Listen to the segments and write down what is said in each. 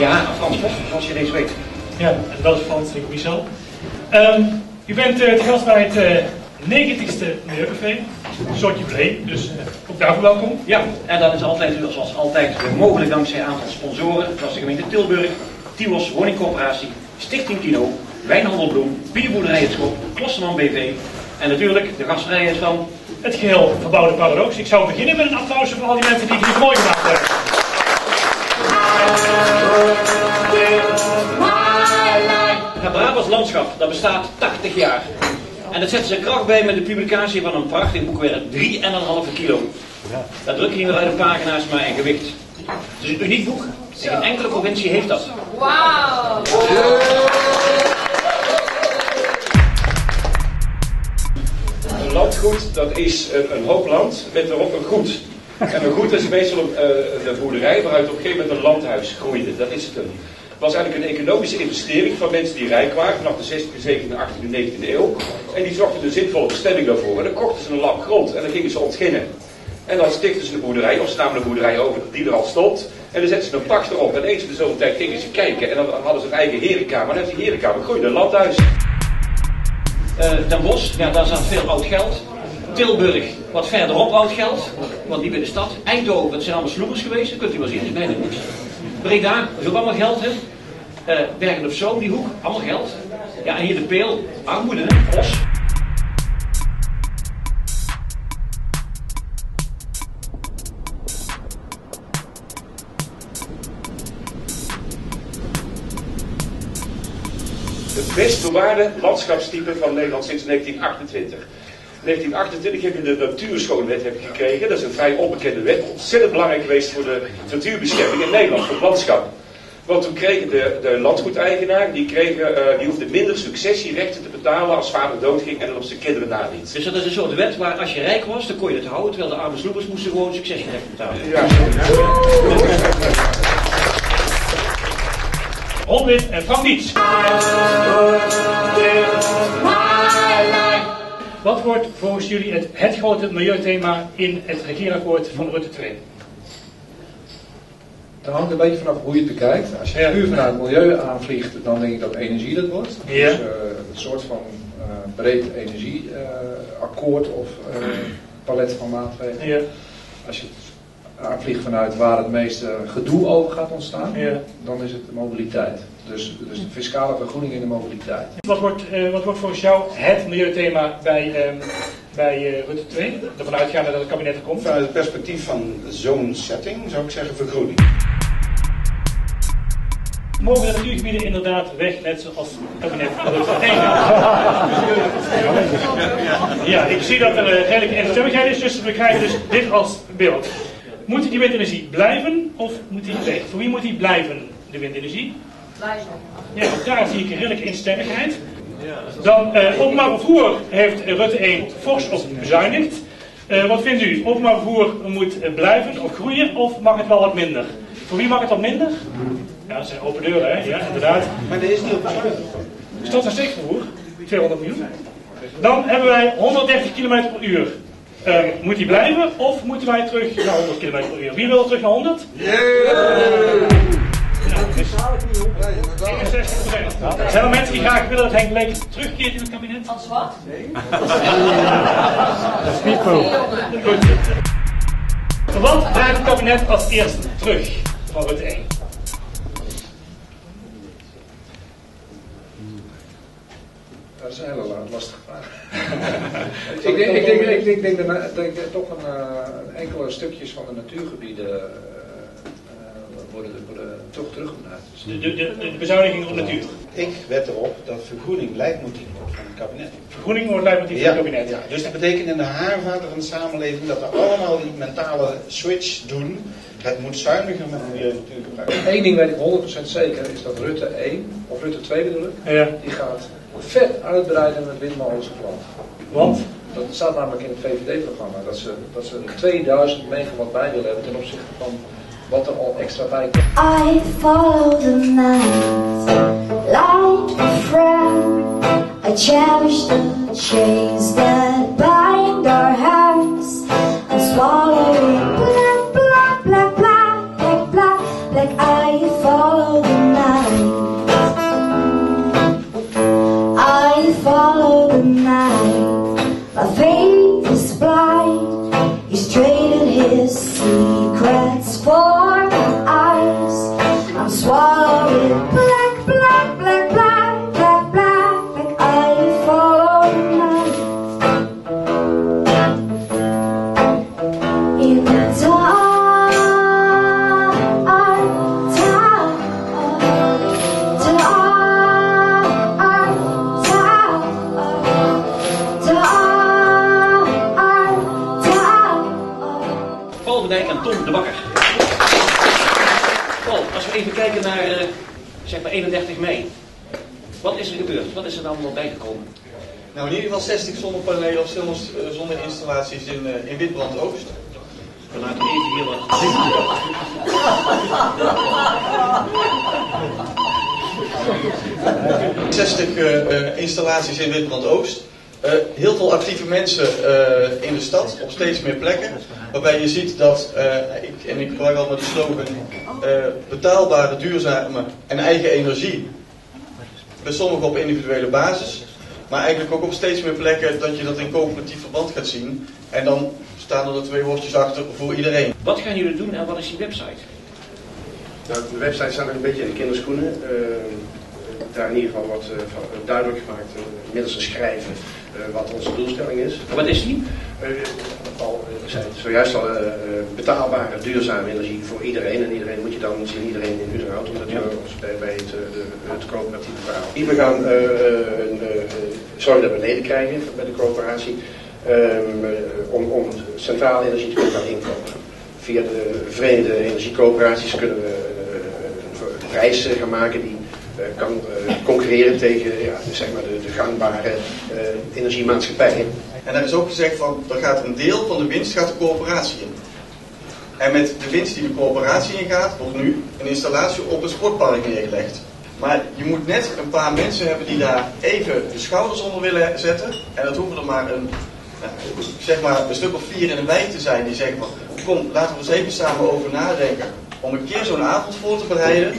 Ja Frans zoals je deze weet. Ja, en dat is Frans en Michel. Ehm, u bent uh, te gast bij het uh, 90ste Milieucafé, Short Play, dus uh, ook daarvoor welkom. Ja, en dat is altijd, zoals altijd, mogelijk dankzij een aantal sponsoren, zoals de gemeente Tilburg, Tios Woningcoöperatie, Stichting Kino, Wijnhandel Bloem, Bierboerderij Het Schop, Klosserman BV en natuurlijk de gastvrijheid van het geheel verbouwde paradox. Ik zou beginnen met een applaus voor al die mensen die het mooi gemaakt landschap, dat bestaat 80 jaar. En dat zetten ze kracht bij met de publicatie van een prachtig boekwerk, 3,5 kilo. Dat druk je niet meer uit de pagina's, maar in gewicht. Het is een uniek boek. Geen enkele provincie heeft dat. Wauw! Een landgoed, dat is een, een hoop land met erop een goed. En een goed is meestal een, uh, een boerderij waaruit op een gegeven moment een landhuis groeide. Dat is het een was eigenlijk een economische investering van mensen die rijk waren vanaf de 16e, 17e, 18e, 19e eeuw. En die zochten een zinvolle bestemming daarvoor. En dan kochten ze een lap grond en dan gingen ze ontginnen. En dan stichten ze de boerderij, of ze namen de boerderij over die er al stond. En dan zetten ze een pacht erop. En eens in de zoveel tijd gingen ze kijken. En dan hadden ze een eigen herenkamer. En uit die herenkamer groeide een landhuis. Uh, Den Bosch, ja, daar staat veel oud geld. Tilburg, wat verderop oud geld, want niet bij de stad. Eindhoven, het zijn allemaal sloepers geweest, dat kunt u wel zien, dat is bijna niks. Breda, is ook allemaal geld, hè? Uh, Bergen op Zoom, die hoek, allemaal geld. Ja, en hier de peel, armoede, hè? Os. Het best bewaarde landschapstype van Nederland sinds 1928. 1928 heb je de Natuurschoonwet heb gekregen. Dat is een vrij onbekende wet. Ontzettend belangrijk geweest voor de natuurbescherming in Nederland, voor het landschap. Want toen kregen de, de landgoedeigenaar, die, kregen, uh, die hoefde minder successierechten te betalen als vader doodging en dan op zijn kinderen naliet. Dus dat is een soort wet waar als je rijk was, dan kon je het houden, terwijl de arme sloepers moesten gewoon successierechten betalen. Ja. Ronwit en Frank Dietz. Wat wordt volgens jullie het, het grote milieuthema in het regeerakkoord van Rutte 2? Het hangt een beetje vanaf hoe je het bekijkt. Als je ja. puur vanuit het milieu aanvliegt, dan denk ik dat energie dat wordt. Ja. Dus uh, een soort van uh, breed energieakkoord uh, of palet van maatregelen. Ja. Als je het aanvliegt vanuit waar het meeste gedoe over gaat ontstaan, Ja. dan is het de mobiliteit. Dus, dus de fiscale vergroening in de mobiliteit. Wat wordt, uh, wat wordt volgens jou het milieuthema bij, um, bij uh, Rutte 2? Ervan uitgaande dat het kabinet er komt. Vanuit het perspectief van zo'n setting zou ik zeggen vergroening. Mogen de natuurgebieden inderdaad weg, net zoals het kabinet Rutte 1? Ja, ik zie dat er uh, redelijk evenstemmigheid is, dus we krijgen dus dit als beeld. Moet die windenergie blijven of moet die weg? Voor wie moet die blijven, de windenergie? Ja, daar zie ik een redelijke instemmigheid. Dan, uh, openbaar vervoer heeft Rutte 1 fors op bezuinigd. Uh, wat vindt u? Openbaar vervoer moet uh, blijven of groeien of mag het wel wat minder? Voor wie mag het wat minder? Ja, dat zijn open deuren, hè? Ja, inderdaad. Maar er is niet op bezuinigd. Stad- en steekvervoer, 200 miljoen. Dan hebben wij 130 km per uur. Uh, moet die blijven of moeten wij terug naar 100 km per uur? Wie wil terug naar 100? Yeah. Nou, dus 61%. Zijn er mensen die graag willen dat Henk Bleek terugkeert in het kabinet? Als wat? Dat is niet goed. Wat draait het kabinet als eerste terug van Rutte 1? Dat is een hele lastige vraag. ik, denk, ik, denk, ik, denk, ik denk, dat, dat ik toch een, uh, enkele stukjes van de natuurgebieden uh, worden, worden toch teruggedraaid. Dus De, de, de, de bezuiniging op natuur. Ik wed erop dat vergroening leidmotief wordt van het kabinet. Vergroening wordt leidmotief van het kabinet. Ja, dus dat betekent in de haarvaten van de samenleving dat we allemaal die mentale switch doen. Het moet zuiniger met milieu en natuurgebruik. Eén ding weet ik 100% zeker, is dat Rutte 1, of Rutte 2 bedoel ik, Ja. die gaat vet uitbreiden met windmolens op land. Want? Dat staat namelijk in het VVD-programma, dat ze, dat ze er 2000 megawatt bij willen hebben ten opzichte van wat er al extra bij komt. I follow the night a friend. I cherish the chains that bind our naar eh, zeg maar 31 mei. Wat is er gebeurd? Wat is er dan allemaal bijgekomen? Nou, in ieder geval 60 zonnepanelen of zonne- zonneinstallaties in, eh, in Witbrand Oost. We laten even hier wat. 60 eh, eh, installaties in Witbrand Oost. Eh, heel veel actieve mensen eh, in de stad, op steeds meer plekken. Waarbij je ziet dat, eh, ik, en ik gebruik allemaal de slogan, eh, betaalbare, duurzame en eigen energie. Bij sommigen op individuele basis. Maar eigenlijk ook op steeds meer plekken dat je dat in coöperatief verband gaat zien. En dan staan er de twee woordjes achter voor iedereen. Wat gaan jullie doen en wat is die website? Nou, de website staat nog een beetje in de kinderschoenen. Daar in ieder geval eh, eh, duidelijk gemaakt eh, middels een schrijven wat onze doelstelling is. Wat is die? Eh, al, eh, we zei zojuist al, eh, eh, betaalbare, duurzame energie voor iedereen. En iedereen moet je dan zien, iedereen in en auto, omdat je ons bij, bij het, eh, de, het coöperatieve verhaal. We gaan eh, eh, een, eh, zorgen dat we leden krijgen bij de coöperatie. ehm, eh, om, om centrale energie te kunnen gaan inkopen. Via de Verenigde Energiecoöperaties kunnen we eh, een prijs eh, gaan maken die eh, kan eh, concurreren tegen ja, zeg maar de, de gangbare eh, energiemaatschappijen. En er is ook gezegd van, er gaat een deel van de winst gaat de coöperatie in. En met de winst die de coöperatie ingaat, wordt nu een installatie op een sportpark neergelegd. Maar je moet net een paar mensen hebben die daar even de schouders onder willen zetten. En dat hoeven er maar een, nou, zeg maar een stuk of vier in een wijk te zijn die zeggen van, kom, laten we eens even samen over nadenken. Om een keer zo'n avond voor te bereiden,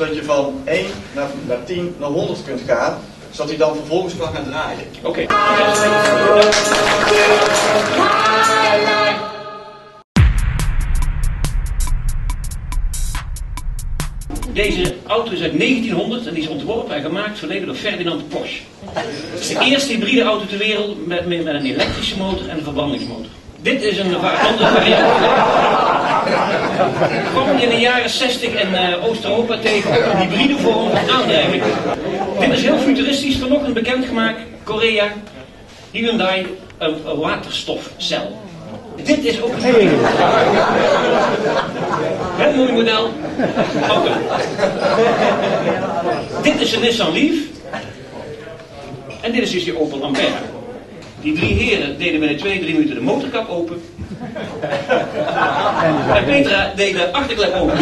zodat je van 1 naar, naar 10 naar 100 kunt gaan. Zodat hij dan vervolgens kan gaan draaien. Oké. Deze auto is uit 1900 en die is ontworpen en gemaakt verleden door Ferdinand Porsche. Het is de eerste hybride auto ter wereld met, met een elektrische motor en een verbrandingsmotor. Dit is een andere variant. Kwam in de jaren 60 in eh, Oost-Europa tegen op een hybride vorm van aandrijving. Dit is heel futuristisch, vanochtend bekendgemaakt, Korea, Hyundai, een, een waterstofcel. Dit is ook een Het mooi model. Oké. Dit is een Nissan Leaf. En dit is dus die Opel Ampera. Die drie heren deden binnen twee, drie minuten de motorkap open. En Petra deed de achterklep open.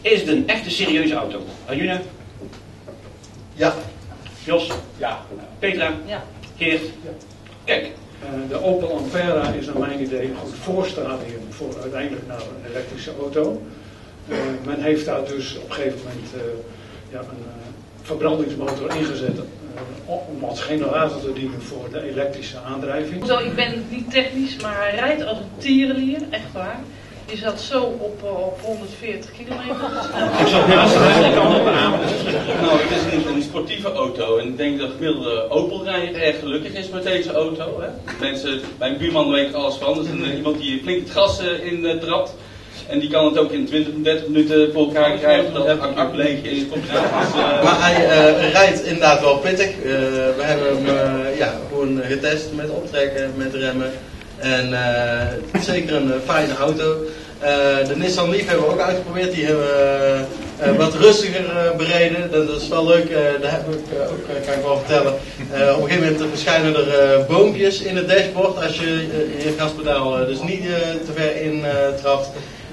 Is het een echte serieuze auto? Arjuna? Ja. Jos? Ja. Petra? Ja. Geert? Kijk, Eh, de Opel Ampera is naar mijn idee een goed voorstadium voor uiteindelijk naar een elektrische auto. Eh, men heeft daar dus op een gegeven moment eh, ja, een eh, verbrandingsmotor ingezet eh, om als generator te dienen voor de elektrische aandrijving. Zo, ik ben niet technisch, maar hij rijdt als een tierenlier, echt waar. Je zat zo op, eh, op 140 kilometer. ik zat naast de rechterkant op de aan. Nou, het is een, een sportieve auto en ik denk dat gemiddelde Opel-rijder erg gelukkig is met deze auto. Hè? Mensen, mijn buurman weet er alles van. Dat is een, iemand die flink het gas eh, in eh, trapt. En die kan het ook in 20, 30 minuten voor elkaar krijgen. Dat het accu leeg is. Dus, eh, Maar hij eh, rijdt inderdaad wel pittig. Eh, we hebben hem ja, gewoon getest met optrekken, met remmen. En eh, zeker een fijne auto. Eh, de Nissan Leaf hebben we ook uitgeprobeerd. Die hebben we eh, wat rustiger eh, bereden. Dat is wel leuk. eh, daar heb ik ook, kan ik wel vertellen. Eh, op een gegeven moment verschijnen er eh, boompjes in het dashboard als je je gaspedaal dus niet eh, te ver in eh, trapt.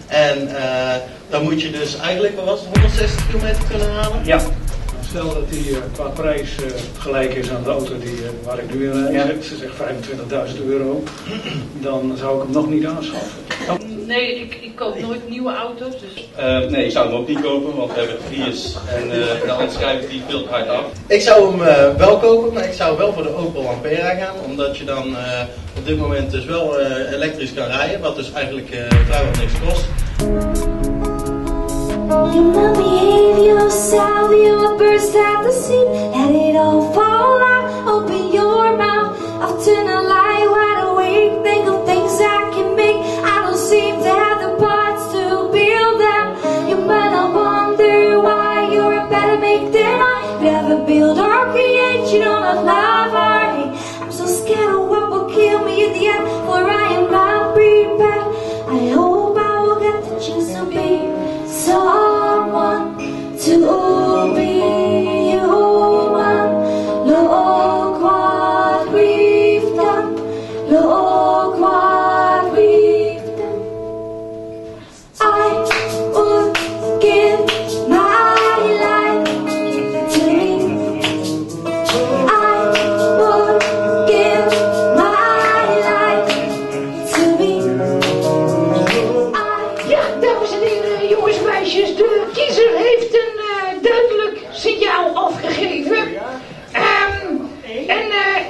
En eh, dan moet je dus eigenlijk, wat was het, 160 kilometer kunnen halen? Ja. Stel dat die eh, qua prijs eh, gelijk is aan de auto die, eh, waar ik nu in rijd, ze zegt 25.000 euro, dan zou ik hem nog niet aanschaffen. Nee, ik, ik koop nooit nieuwe auto's. Dus eh, nee, ik zou hem ook niet kopen, want we hebben Prius en eh, de anders schrijven die veel te hard af. Ik zou hem wel kopen, maar ik zou wel voor de Opel Ampera gaan. Omdat je dan eh, op dit moment dus wel eh, elektrisch kan rijden. Wat dus eigenlijk eh, vrijwel niks kost. You might behave yourself, you burst at the seam. Let it all fall out, open your mouth. I've turned the light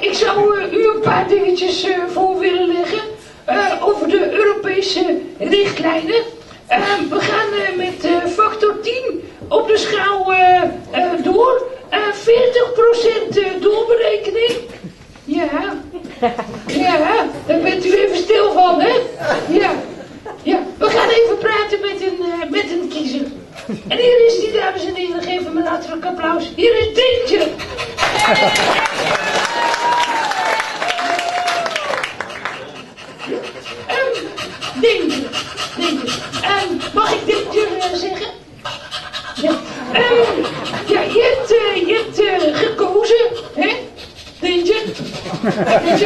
ik zou eh, u een paar dingetjes eh, voor willen leggen eh, over de Europese richtlijnen. we gaan met factor 10 op de schaal door. 40% doorberekening. Ja. Ja, daar bent u even stil van, hè? Ja. Ja, we gaan even praten met een, met een kiezer. En hier is die, dames en heren. Geef hem een hartelijk applaus. Hier is Deentje.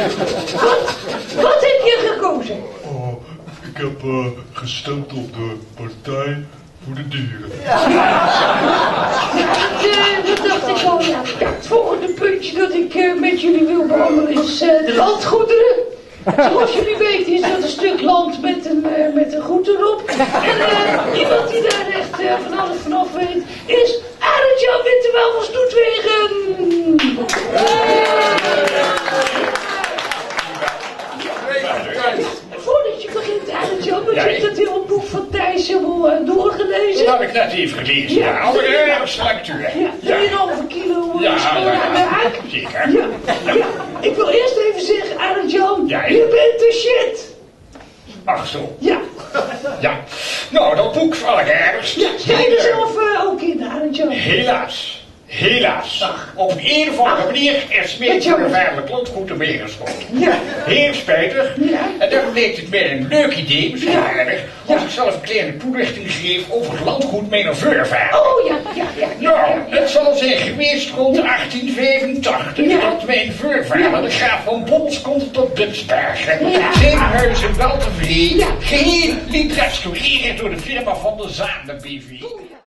Wat, wat heb je gekozen? Oh, ik heb eh, gestemd op de Partij voor de Dieren. Ja, dat, dat dacht ik al, ja. Het volgende puntje dat ik eh, met jullie wil behandelen is eh, de landgoederen. Zoals jullie weten is dat een stuk land met een, met een goed erop. En iemand die daar echt van alles vanaf weet is Arend Jan Winterwel van Stoetwegen. Voordat je begint, Jan, want je hebt dat hele boek van Thijs helemaal eh, doorgelezen. Dat heb ik net even gelezen, ja. Alle erg lectuur. Ja, 2,5 kilo eh, Ja, ja, aan de ja. haak. Zeker. Ja, ja. Ik wil eerst even zeggen, Arend Jan, Ja, je bent de shit. Ach zo. Ja. Ja. Nou, dat boek val ik ergens. Ja, sta je er zelf eh, ook in, Arend Jan? Helaas. Helaas. Op een of andere manier is meer voor een veilig landgoed ermee geschoten. Ja. Heel spijtig. En daarom leek het mij een leuk idee, misschien wel erg, als ik zelf een kleine toelichting geef over het landgoed Meneveurvaart. Oh ja, ja, ja. Nou, het zal zijn geweest rond 1885 dat mijn voorvader, de graaf van Bons, komt tot Dutsbergen. Ja. Zijn huizen wel tevreden, geheel liet restaureren door de firma van de Zaande BV.